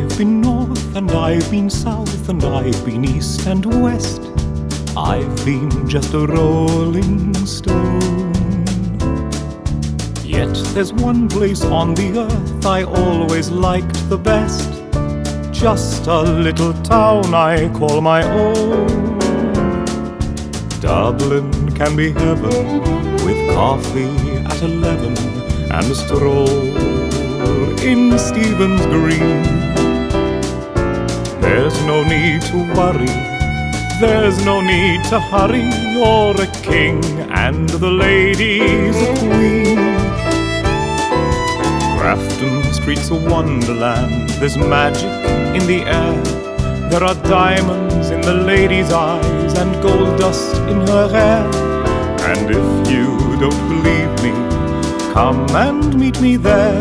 and I've been south and I've been east and west. I've been just a rolling stone. Yet there's one place on the earth I always liked the best. Just a little town I call my own. Dublin can be heaven with coffee at eleven and a stroll in Stephen's Green. There's no need to worry, there's no need to hurry. You're a king and the lady's a queen. Grafton Street's a wonderland, there's magic in the air. There are diamonds in the lady's eyes and gold dust in her hair. And if you don't believe me, come and meet me there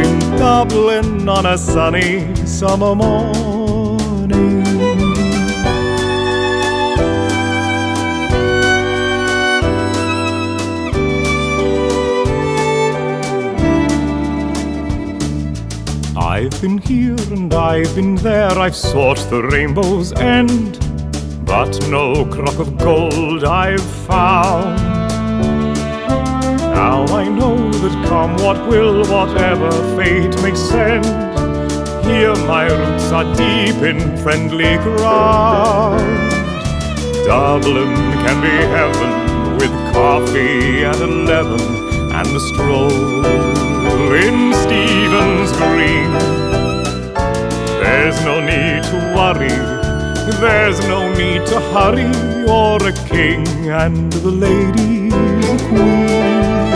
in Dublin on a sunny summer morning. I've been here and I've been there, I've sought the rainbow's end, but no crock of gold I've found. Now I know that come what will, whatever fate may send, here my roots are deep in friendly ground. Dublin can be heaven with coffee at eleven and a stroll no need to worry, there's no need to hurry. You're a king and the lady's a queen.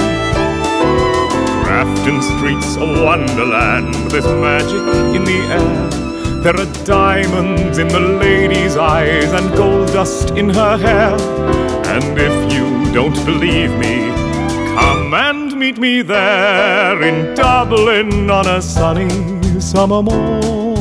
Grafton Street's a wonderland, there's magic in the air. There are diamonds in the lady's eyes and gold dust in her hair. And if you don't believe me, come and meet me there in Dublin on a sunny summer morning.